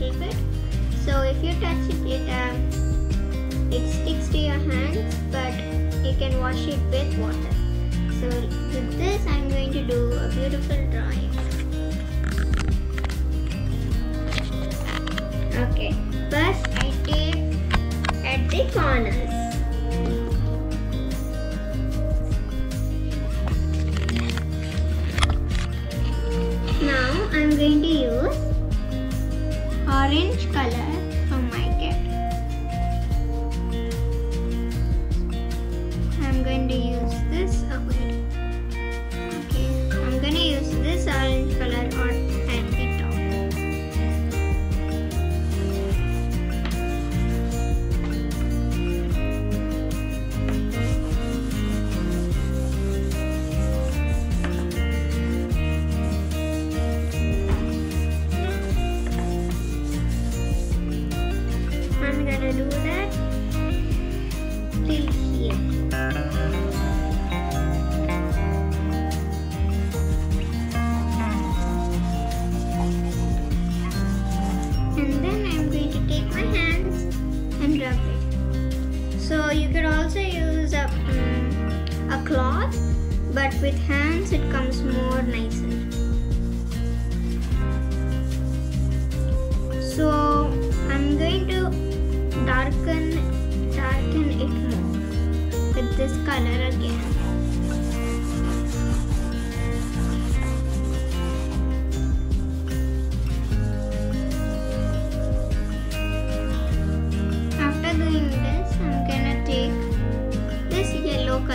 little bit. So if you touch it, it um, it sticks to your hands, but you can wash it with water. So with this, I'm going to do a beautiful drawing. Okay, first I take at the corners. Take my hands and rub it. So you could also use a, mm, a cloth, but with hands it comes more nicer. So I'm going to darken darken it more with this color again.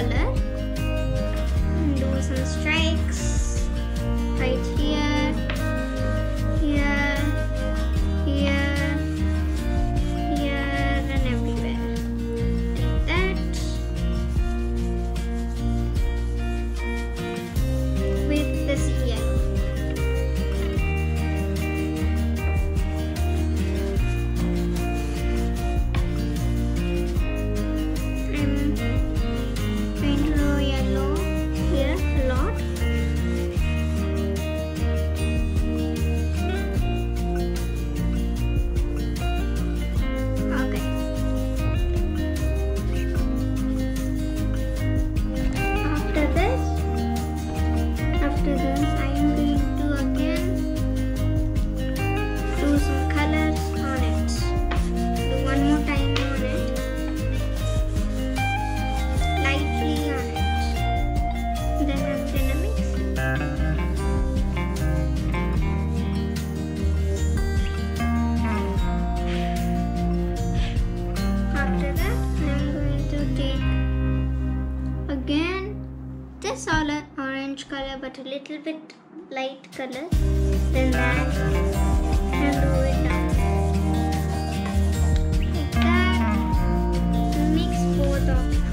Color little bit light color than that and do it. Mix both of.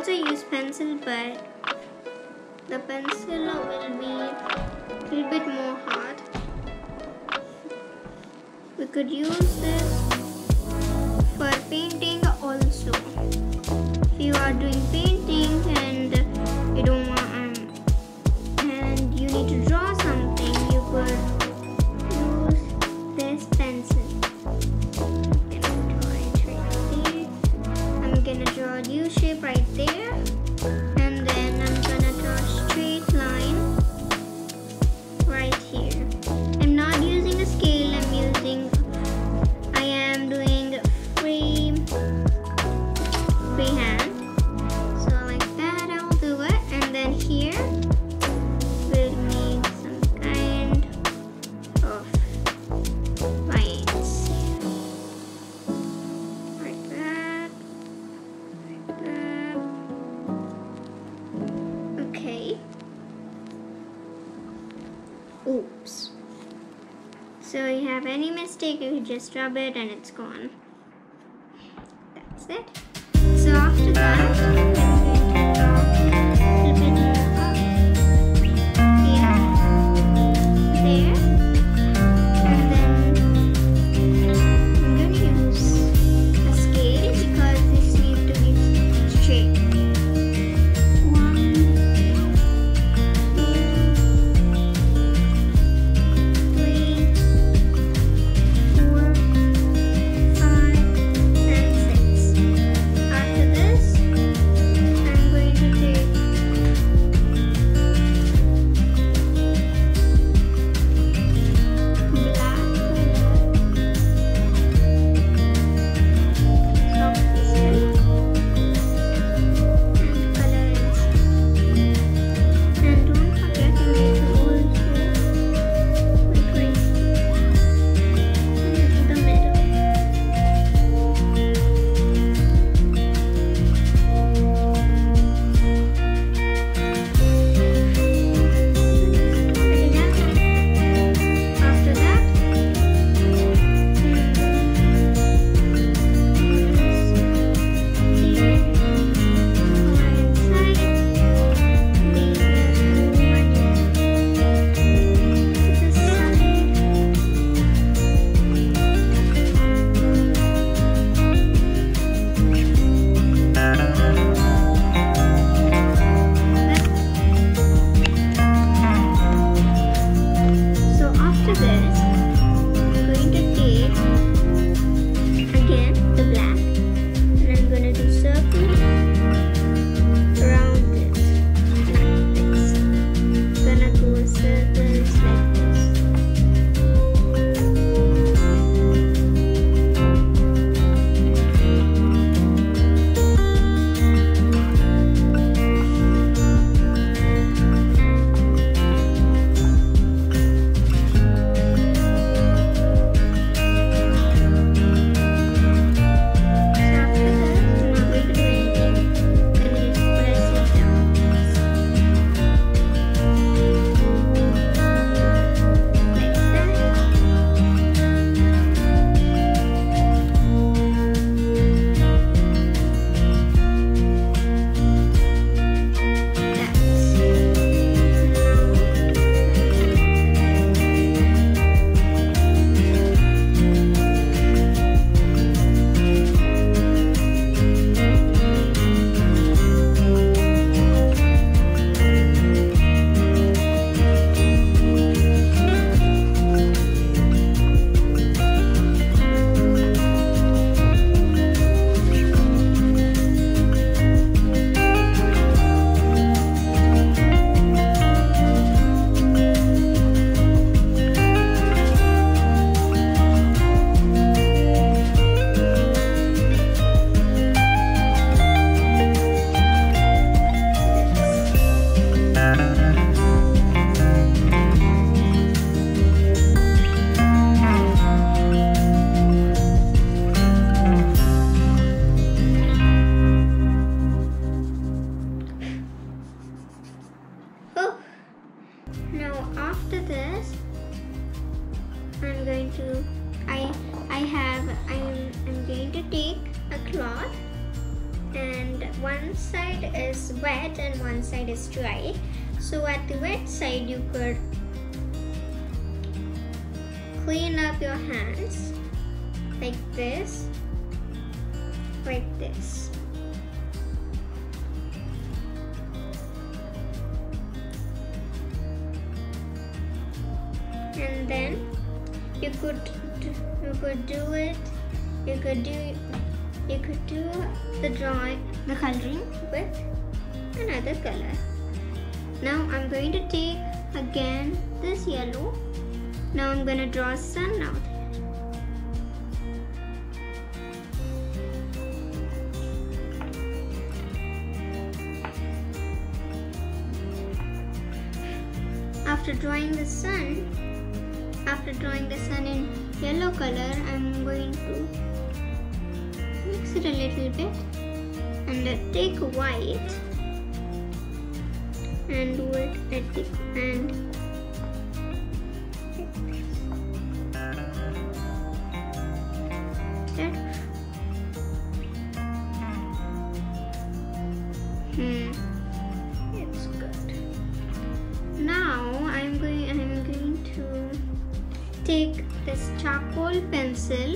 also use pencil but the pencil will be a little bit more hard. We could use this for painting also. If you are doing painting, U shape right there. have any mistake, you just rub it and it's gone. That's it. So after that, uh-huh. Clean up your hands like this, like this. And then you could you could do it you could do you could do the drawing the coloring with another color now I'm going to take again this yellow now I'm gonna draw a sun out. After drawing the sun after drawing the sun in yellow color I'm going to mix it a little bit and take white and do it at the end take this charcoal pencil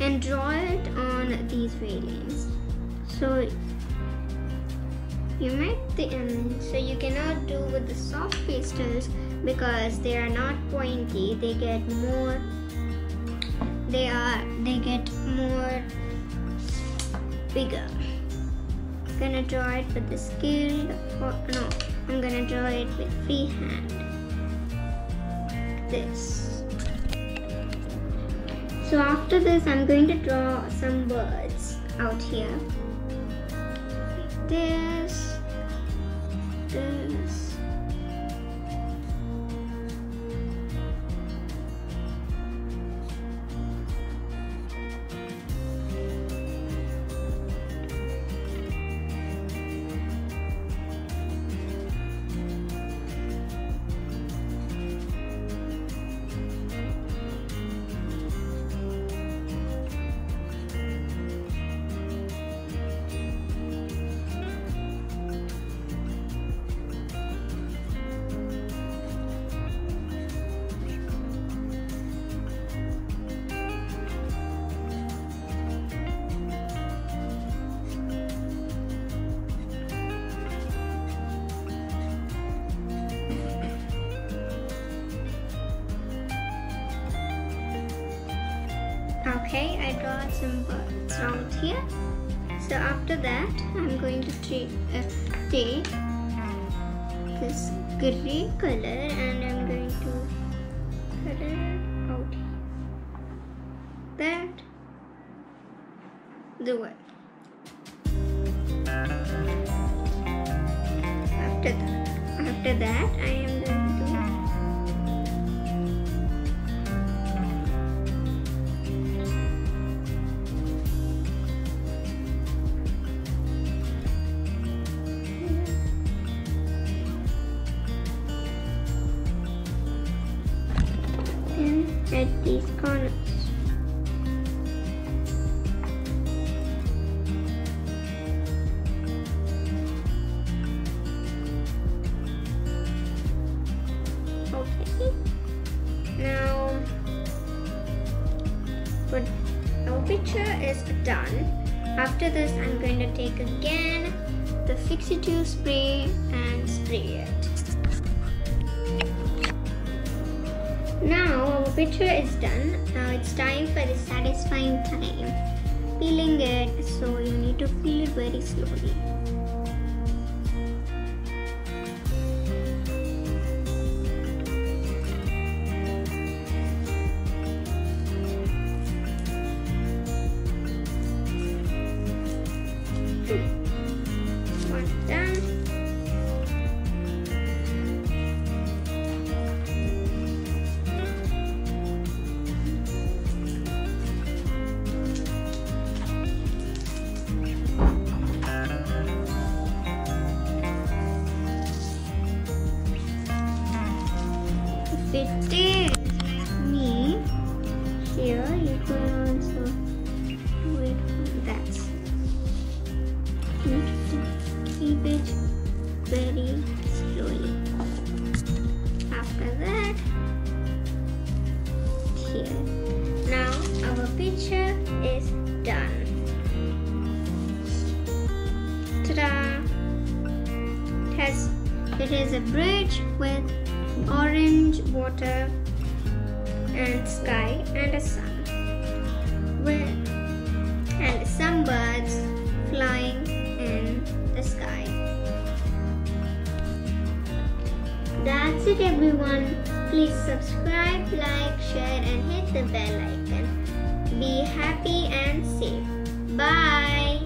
and draw it on these railings. So you might think so you cannot do with the soft pastels because they are not pointy. They get more. They are. They get more bigger. I'm gonna draw it with the. Or, no, I'm gonna draw it with free freehand. This. So after this, I'm going to draw some birds out here. Like this, this. Okay, I draw some birds around here. So after that, I'm going to take, uh, take this gray color and I'm going to color out that the word. After that, after that, I these corners. Okay. Now, our picture is done. After this, I'm going to take again the fixative spray and spray it. Picture is done. Now it's time for the satisfying time. Peeling it, so you need to peel it very slowly. Done. Ta-da! It has it is a bridge with orange water and sky and a sun. With, and some birds flying in the sky. That's it everyone. Please subscribe, like, share and hit the bell icon. Be happy and safe. Bye.